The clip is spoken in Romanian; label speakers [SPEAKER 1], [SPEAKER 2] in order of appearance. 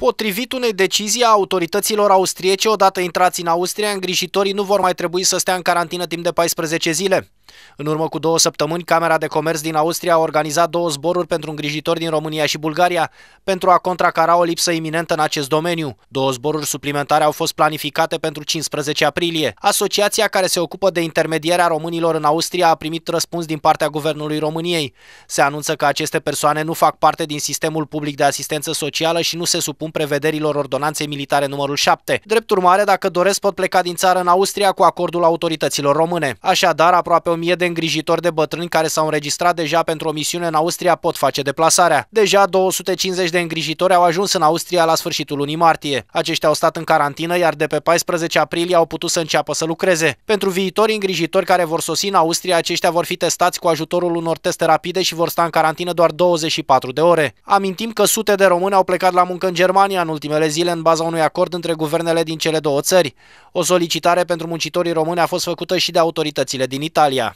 [SPEAKER 1] Potrivit unei decizii a autorităților austriece, odată intrați în Austria, îngrijitorii nu vor mai trebui să stea în carantină timp de 14 zile. În urmă cu două săptămâni, Camera de Comerț din Austria a organizat două zboruri pentru îngrijitori din România și Bulgaria pentru a contracara o lipsă iminentă în acest domeniu. Două zboruri suplimentare au fost planificate pentru 15 aprilie. Asociația care se ocupă de intermedierea românilor în Austria a primit răspuns din partea Guvernului României. Se anunță că aceste persoane nu fac parte din sistemul public de asistență socială și nu se supun prevederilor ordonanței militare numărul 7. Drept urmare, dacă doresc, pot pleca din țară în Austria cu acordul autorităților române. Așadar, aproape 1000 de îngrijitori de bătrâni care s-au înregistrat deja pentru o misiune în Austria pot face deplasarea. Deja 250 de îngrijitori au ajuns în Austria la sfârșitul lunii martie. Aceștia au stat în carantină, iar de pe 14 aprilie au putut să înceapă să lucreze. Pentru viitorii îngrijitori care vor sosi în Austria, aceștia vor fi testați cu ajutorul unor teste rapide și vor sta în carantină doar 24 de ore. Amintim că sute de români au plecat la muncă în Germania în ultimele zile în baza unui acord între guvernele din cele două țări. O solicitare pentru muncitorii români a fost făcută și de autoritățile din Italia.